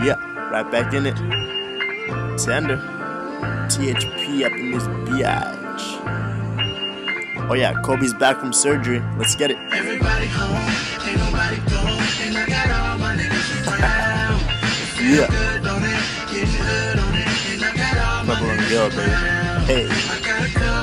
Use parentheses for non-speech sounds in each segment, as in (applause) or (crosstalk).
Yeah, right back in it. Tender. THP up in this biatch. Oh yeah, Kobe's back from surgery. Let's get it. Everybody home, ain't nobody gone, and I got all my niggas around. Yeah. Good on it, getting hood on it, and I got all my niggas around. Hey.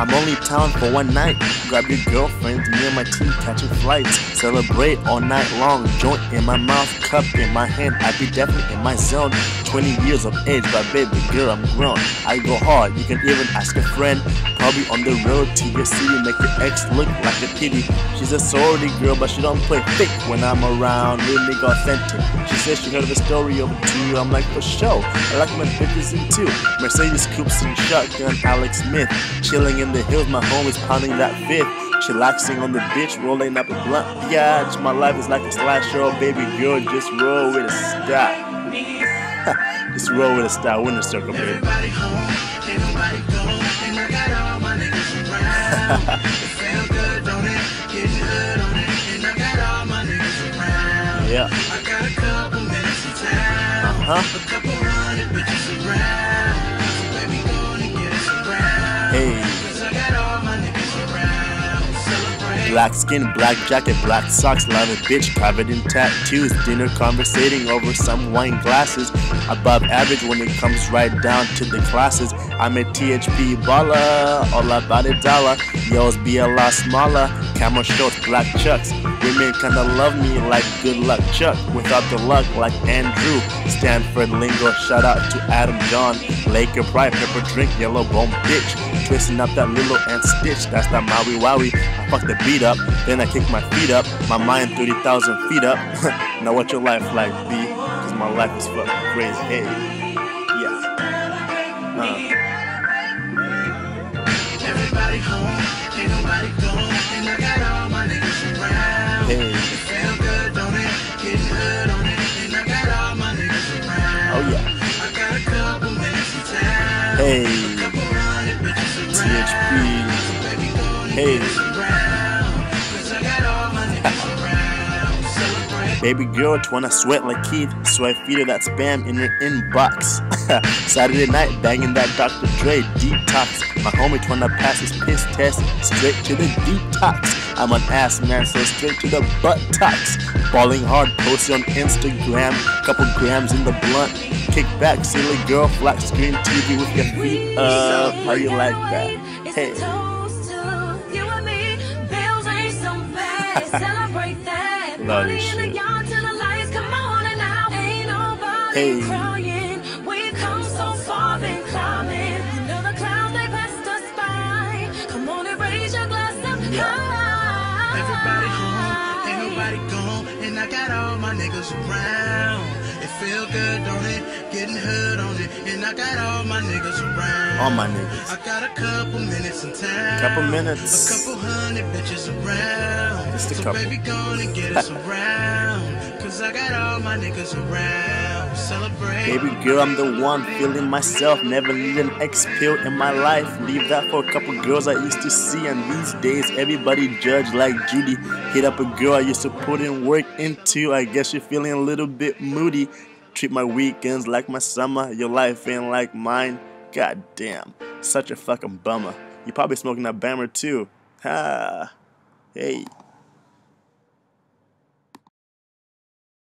I'm only town for one night. Grab your girlfriends, me and my team catching flights. Celebrate all night long. Joint in my mouth, cup in my hand. I be definitely in my zone. 20 years of age, but baby girl, I'm grown. I go hard, you can even ask a friend. Probably on the road to your city, make your ex look like a kitty. She's a sorority girl, but she don't play fake when I'm around. Real nigga authentic. She says she heard of a story over two. I'm like, for sure. I like my bitches in two. Mercedes Coupes and shotgun, Alex Smith. Chilling in the hills, my homies pounding that fifth. Chillaxing on the bitch, rolling up a blunt. Yeah, my life is like a slideshow, baby girl. Just roll with a style. (laughs) just roll with a style. Winner circle, baby. Home. (laughs) Yeah. In Uh-huh. a baby. Hey. Black skin, black jacket, black socks, love a bitch covered in tattoos. Dinner conversating over some wine glasses. Above average when it comes right down to the classes. I'm a THP baller, all about a dollar. Yours be a lot smaller. Camera shorts, black chucks. Women kinda love me like good luck Chuck. Without the luck, like Andrew. Stanford lingo, shout out to Adam John. Laker pride, pepper drink, yellow bone bitch. Twisting up that Lilo and Stitch, that's that Maui Wowie. I fuck the beat up, then I kick my feet up. My mind 30,000 feet up. (laughs) now what your life like, B? Cause my life is fucking crazy. Hey, yeah. Uh, Everybody home, ain't nobody gone, and I got all niggas around. Celebrate. Baby girl tryna sweat like Keith, so I feed her that spam in her inbox. (laughs) Saturday night, banging that Dr. Dre detox. My homie trying to pass his piss test straight to the detox. I'm an ass man, so straight to the butt buttocks. Balling hard, posted on Instagram, couple grams in the blunt. Kick back, silly girl, flat screen TV with your feet up. How you like that? Hey, (laughs) Love this shit. Hey. And I got all my niggas around. It feel good, don't it? Getting hood on it, and I got all my niggas around. all my niggas. I got a couple minutes in town. Couple minutes. A couple hundred bitches around. Just a so couple. baby, gonna get us (laughs) around. Cause I got all my niggas around. Baby girl, I'm the one feeling myself. Never need an X pill in my life. Leave that for a couple girls I used to see. And these days, everybody judge like Judy. Hit up a girl I used to put in work into. I guess you're feeling a little bit moody. Treat my weekends like my summer. Your life ain't like mine. God damn. Such a fucking bummer. You probably smoking that bammer too. Ha. Hey.